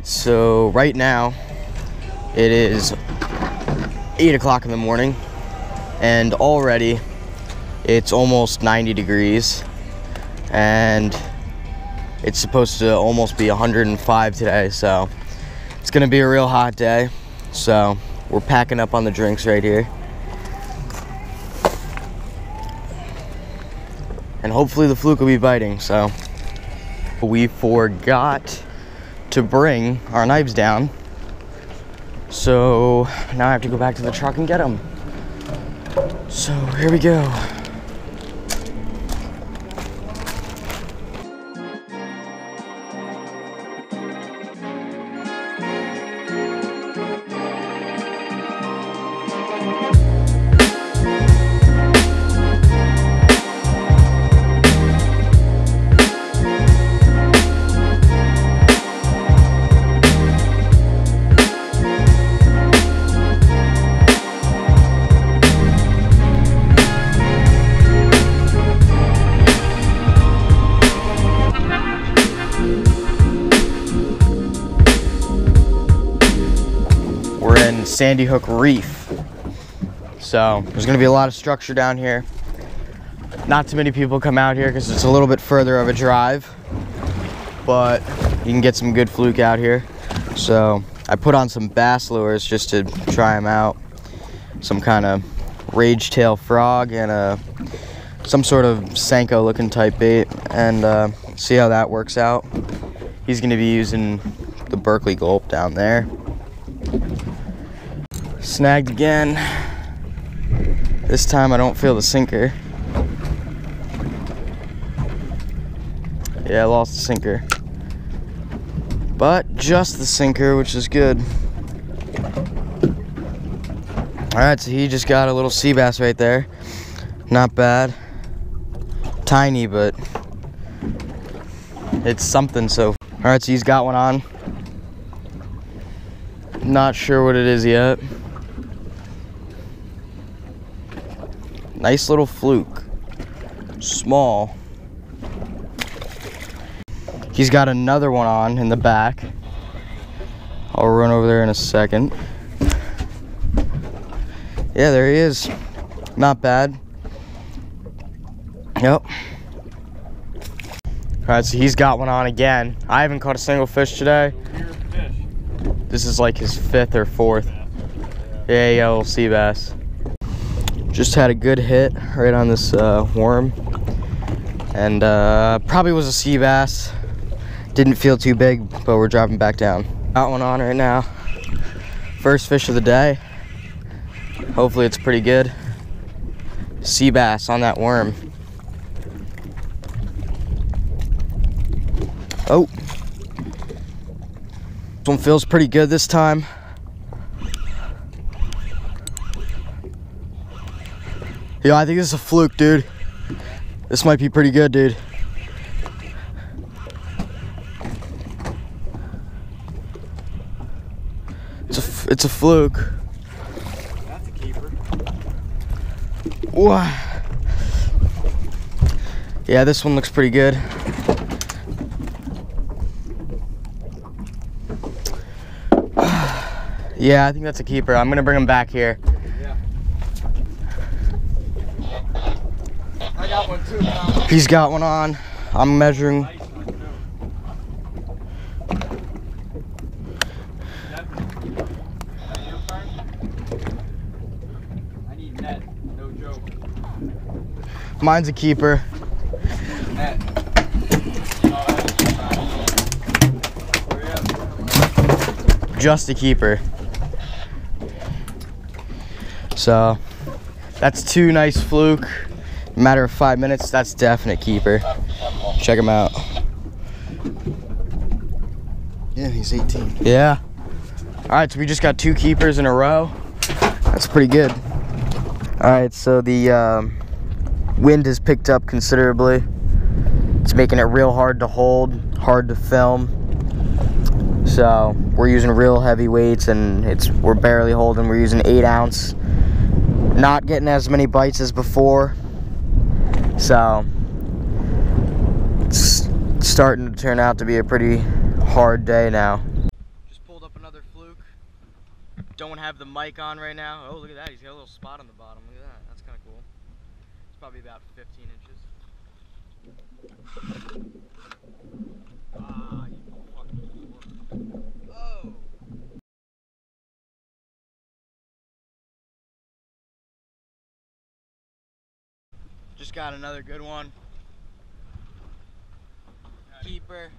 right, so right now it is 8 o'clock in the morning and already it's almost 90 degrees and it's supposed to almost be 105 today so it's gonna be a real hot day. So we're packing up on the drinks right here. And hopefully the fluke will be biting so we forgot to bring our knives down. So now I have to go back to the truck and get them so here we go Sandy Hook Reef. So there's gonna be a lot of structure down here. Not too many people come out here because it's a little bit further of a drive, but you can get some good fluke out here. So I put on some bass lures just to try them out. Some kind of rage tail frog and a some sort of Senko looking type bait and uh, see how that works out. He's gonna be using the Berkley Gulp down there. Snagged again. This time I don't feel the sinker. Yeah, I lost the sinker. But just the sinker, which is good. Alright, so he just got a little sea bass right there. Not bad. Tiny, but it's something so. Alright, so he's got one on. Not sure what it is yet. Nice little fluke. Small. He's got another one on in the back. I'll run over there in a second. Yeah, there he is. Not bad. Yep. Alright, so he's got one on again. I haven't caught a single fish today. This is like his fifth or fourth. Yeah, yeah, little sea bass. Just had a good hit right on this uh, worm. And uh, probably was a sea bass. Didn't feel too big, but we're dropping back down. Got one on right now. First fish of the day. Hopefully it's pretty good. Sea bass on that worm. Oh. This one feels pretty good this time. Yo, I think this is a fluke, dude. This might be pretty good, dude. It's a, it's a fluke. That's a keeper. Wow. Yeah, this one looks pretty good. yeah, I think that's a keeper. I'm gonna bring him back here. Yeah. I He's got one on. I'm measuring. Mine's a keeper. Just a keeper. So that's two nice fluke. Matter of five minutes, that's definite keeper. Check him out. Yeah, he's 18. Yeah. All right, so we just got two keepers in a row. That's pretty good. All right, so the um, wind has picked up considerably. It's making it real hard to hold, hard to film. So we're using real heavy weights, and it's we're barely holding. We're using eight ounce. Not getting as many bites as before. So it's starting to turn out to be a pretty hard day now. Just pulled up another fluke. Don't have the mic on right now. Oh, look at that. He's got a little spot on the bottom. Look at that. That's kind of cool. It's probably about 15 inches. Ah. Just got another good one. Keeper.